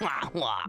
哇哇！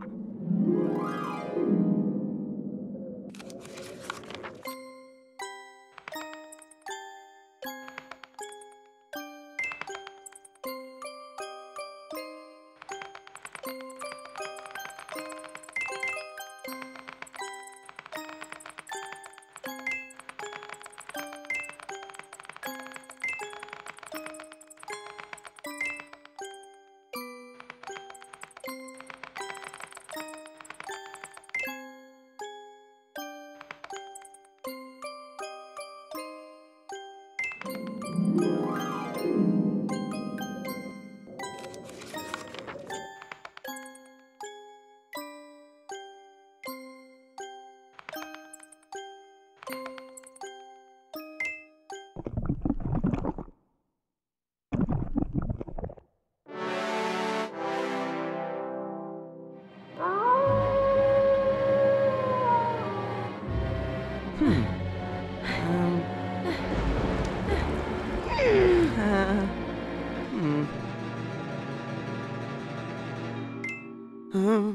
Huh?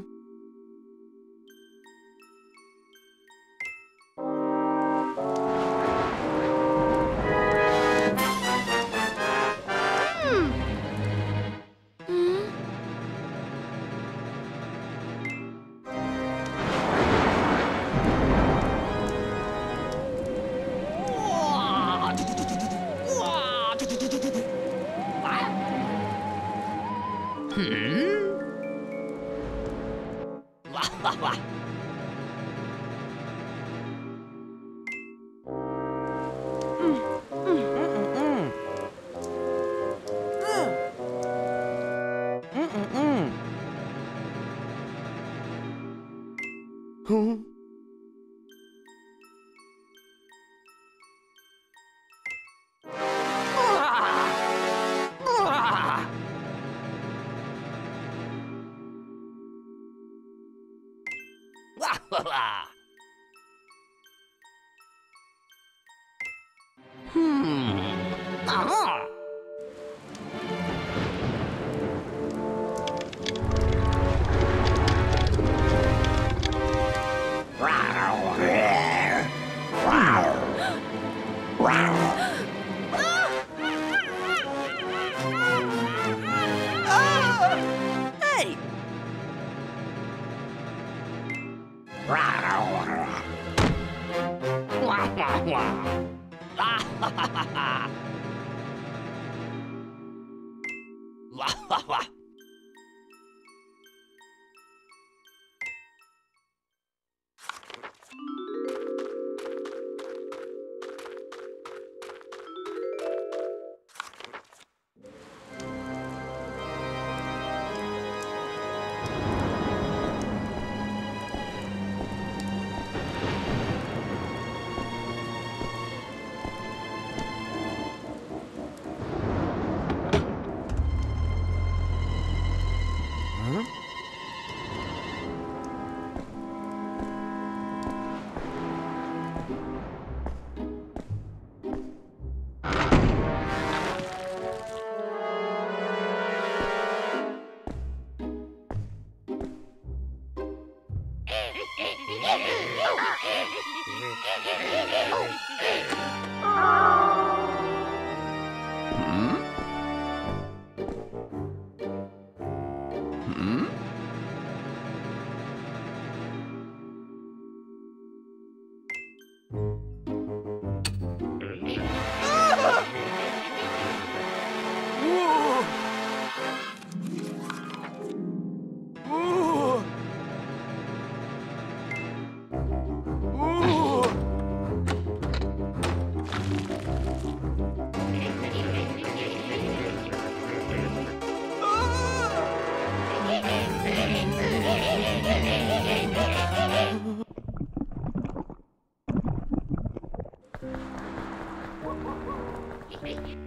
me.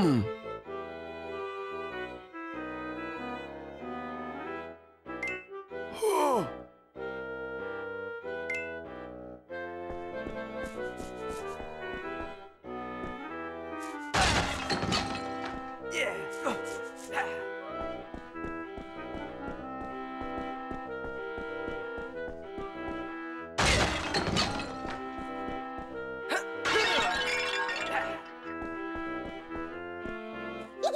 Yeah!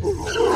Uhum.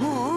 おお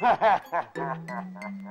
Ha ha ha ha ha ha!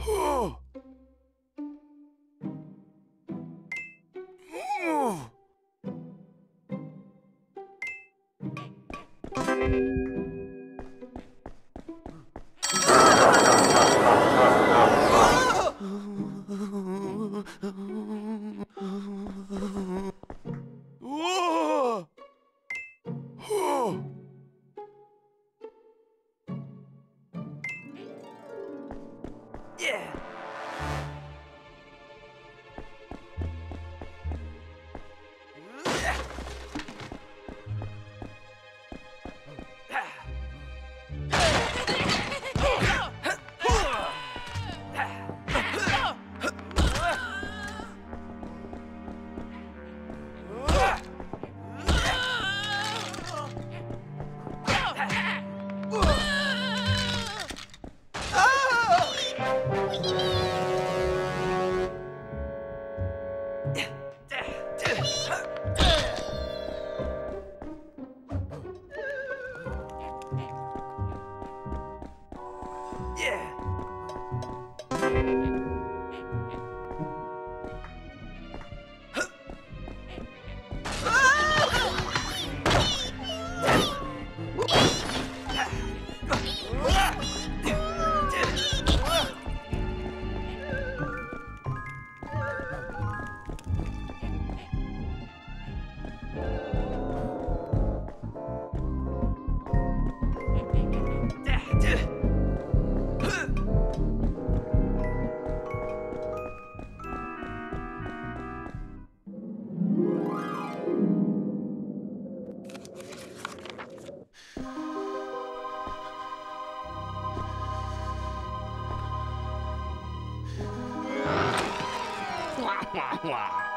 Oh! 哇哇哇！